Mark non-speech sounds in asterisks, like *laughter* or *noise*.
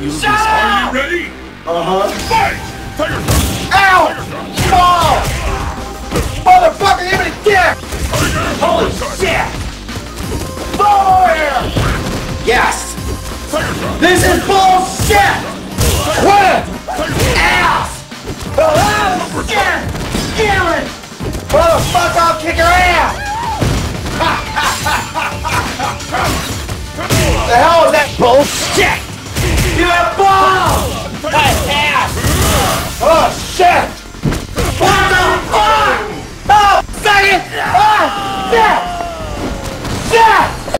Shut Are you ready? Uh-huh. Fight! Tiger! Ow! Ball! Motherfucker, give me the dick! Holy Shit! Over here! Yes! This is bullshit! Quit! Ass! Oh, shit! It! Motherfucker, I'll kick your ass! *laughs* the hell is that bullshit? Ball!